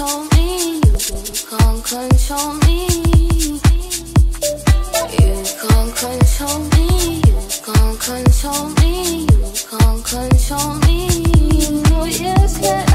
control me. You can't control me. You can't control me. You can't control me. You can't control me. Oh yes, yes.